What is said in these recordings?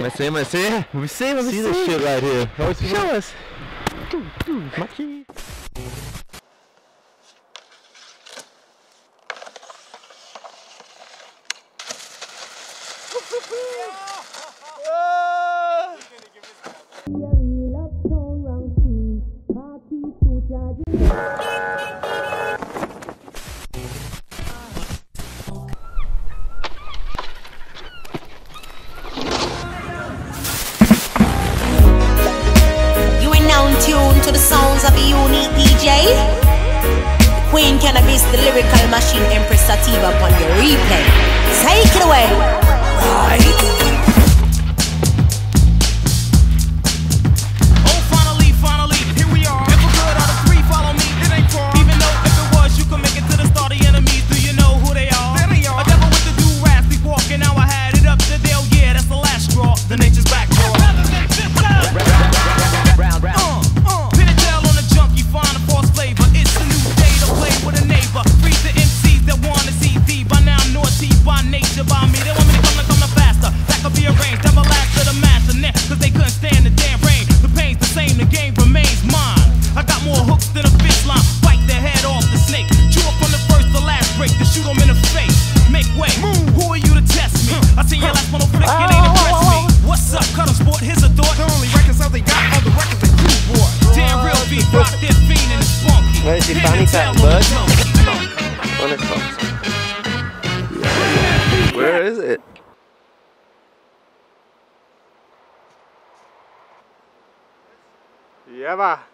Let me see, let me see. Let me see, let me See see. this shit right here. How it's Show us. My key. Where's your Pin fanny and pack, tail on the bud? junkie. On the top. Where is it? Yeah, va.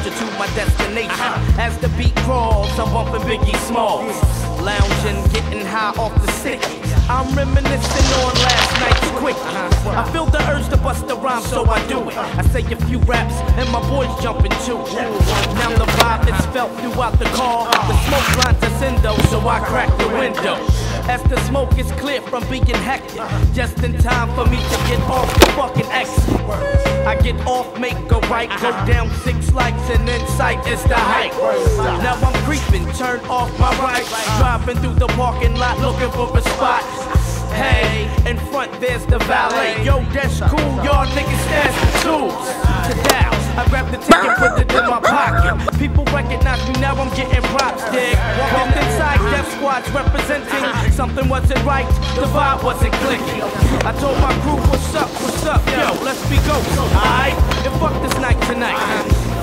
Altitude, my destination. As the beat crawls, I'm bumping Biggie Smalls. Lounging, getting high off the stick. I'm reminiscing on last night's quick. I feel the urge to bust a rhyme, so I do it. I say a few raps, and my boys jump jumping too. Now the vibe is felt throughout the car. The smoke blinds us in though, so I crack the window. As the smoke is clear from being hectic, just in time for me to get off the fucking exit. I get off, make a right, go down six lights, and in sight is the height. Now I'm creeping, turn off my right, driving through the parking lot looking for a spot. Hey, in front there's the valet. Yo, that's cool, y'all niggas stash tools to douse. I grab the ticket, put it in my pocket. People recognize me now, I'm getting props, dig. Walked inside, Death Squad's representing. Something wasn't right, the vibe wasn't clicking. I told my crew, what's up, what's up, yo, let's be ghosts, alright? And fuck this night tonight.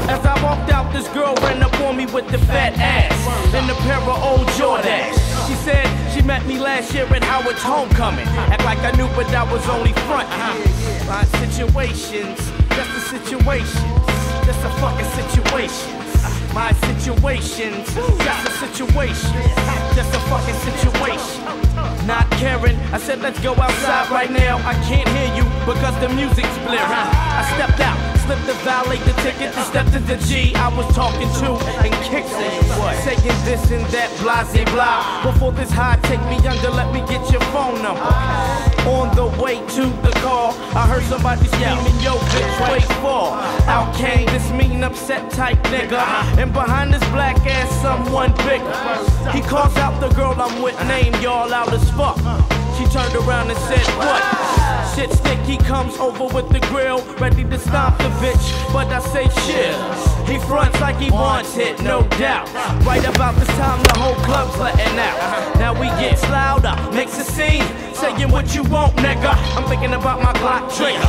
As I walked out, this girl ran up on me with the fat ass and a pair of old Jordans. She said she met me last year at Howard's homecoming. Act like I knew, but that was only front. My situations, just the situations, just a fucking situation. My situations, just a situation, just a fucking situation. Not caring, I said let's go outside right now. I can't hear you because the music's blaring. I stepped out, slipped the valet the ticket, and stepped into G I was talking to and kicked it. Saying this and that, blah, blah, blah. Before this high take me under, let me get your phone number. On the way to the car, I heard somebody screaming, yo, bitch, wait for. Out came this mean, upset type nigga. Uh-huh. And behind this black ass, someone bigger. He calls out the girl I'm with, name y'all out as fuck. She turned around and said, What? Shit stick, he comes over with the grill, ready to stomp the bitch. But I say chill. He fronts like he wants it, no doubt. Right about this time, the whole club's letting out. Now we gets louder, makes a scene. Saying what you want, nigga. I'm thinking about my Glock trigger.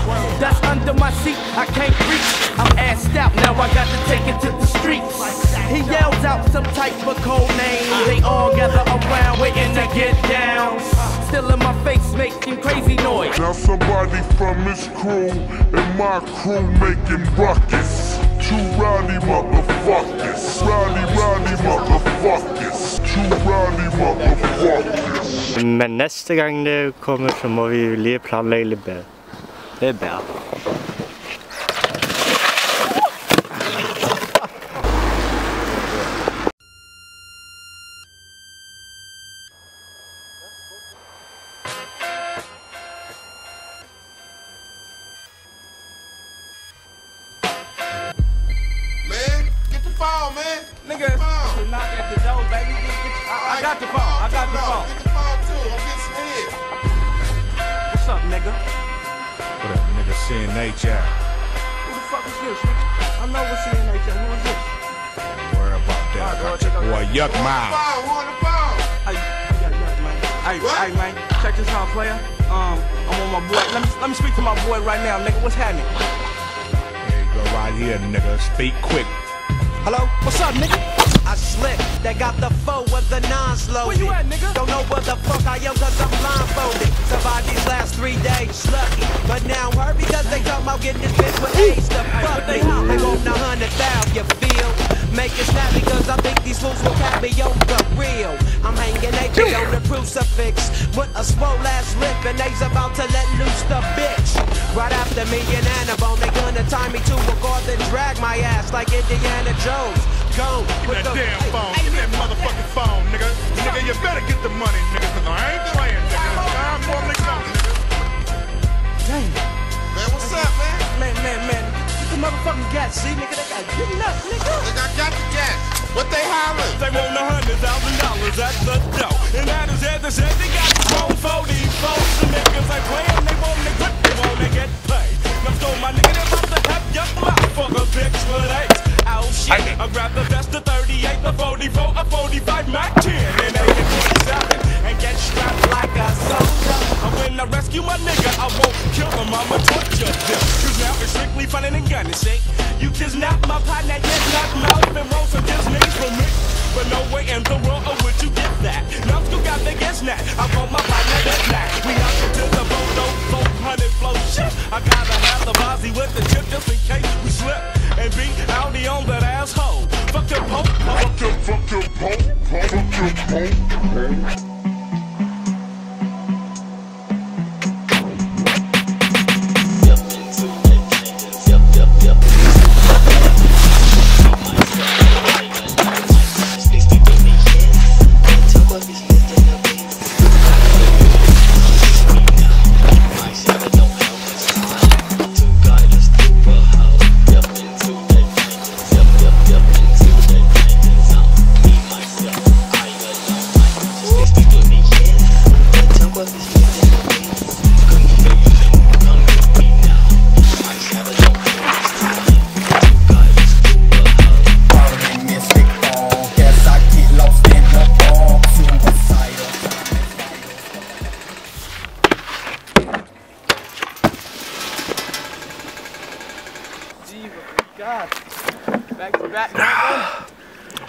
That's under my seat, I can't reach. I'm assed out, now I got to take it to the streets. He yells out some type of code name. They all gather around, waiting to get down. Still in my face, making crazy noise. Now somebody from his crew and my crew making buckets. Two rowdy motherfuckers. Rowdy, rowdy motherfuckers. Two rowdy motherfuckers. Men neste gang det kommer, så må vi lige planlegge litt bedre. Det er bedre. Got the phone. I got the phone. Get the phone too. I'm getting some head. What's up, nigga? What up, nigga? CNH out. Who the fuck is this, nigga? I know what's in there. Who is this? Worry about that. Alright, Got your check boy Yuck Phone, who on the phone? Hey, yeah, yeah, man. Hey, What? hey, man. Check this out, player. Um, I'm on my boy. Let me let me speak to my boy right now, nigga. What's happening? Here you go right here, nigga. Speak quick. Hello? What's up, nigga? I slip, they got the foe with the non-slow. Where you at, nigga? Don't know where the fuck I am cause I'm blindfolded. Survived these last three days, lucky. But now I'm hurt because they talking about getting this bitch with AIDS the fuck me. They want a hundred thousand, you feel? Make it snappy cause I think these fools will cap me on the real. I'm hanging naked on the crucifix with a swole ass lip and they's about to let loose the bitch. Right after me and Annabelle, they gonna tie me to a car then drag my ass like Indiana Jones. Go Give with that the- damn Hey, phone. hey, Give me that nigga, motherfucking phone, nigga. Nigga, you better get the money, nigga, cause I ain't playing, nigga. It's time for me to go, nigga. Man, what's up, man? Man, man, man. Get the motherfucking gas, see, nigga. They got good enough, nigga. Nigga, I got the gas. What they hollering? They want a hundred thousand dollars at the door. And that is it, they said they got But in the world oh, would you get that. Now still got the guess that. I want my partner that black. We out into the boat, 400 flow shit. I gotta have the Bozzy with the chip just in case we slip. And be outie on that asshole. Fuck your poke, poke. Fuck your, fuck your pole, fuck your pole,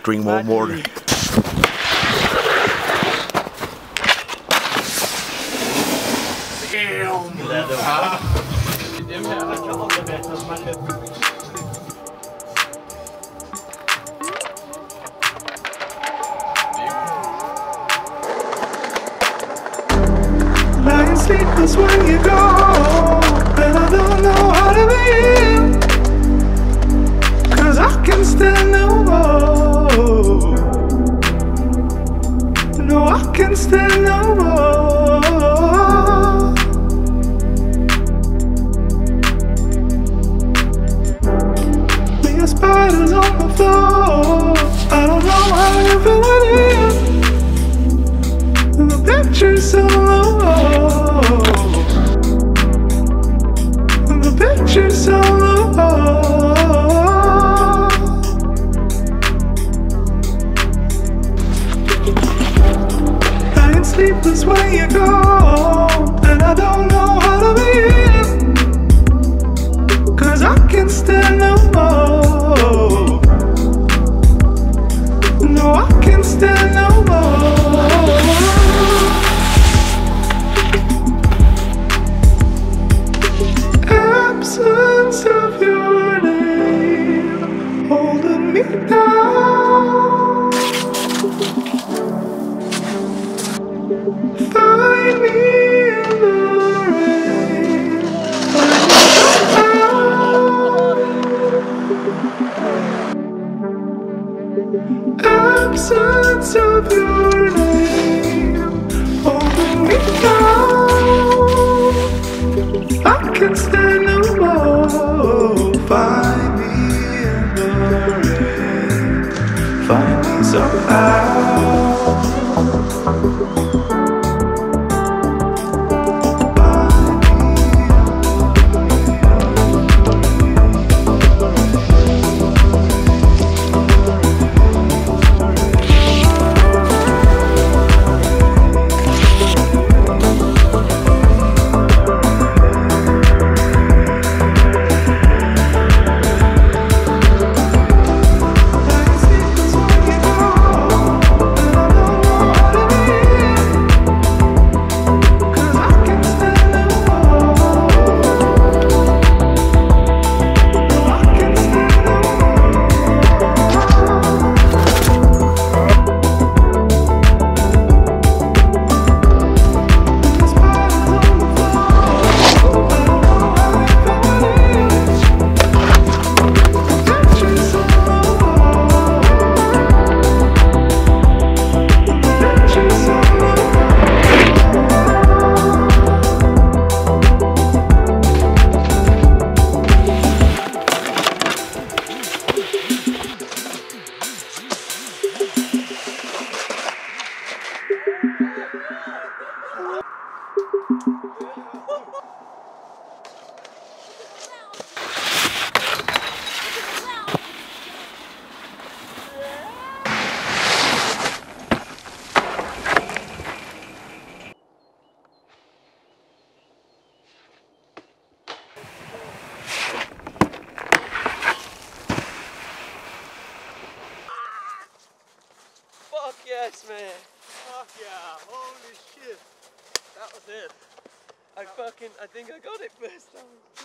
Drink more water. Lying No, I I think I got it first time.